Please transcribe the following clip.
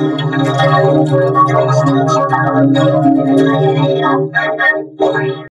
私たちは。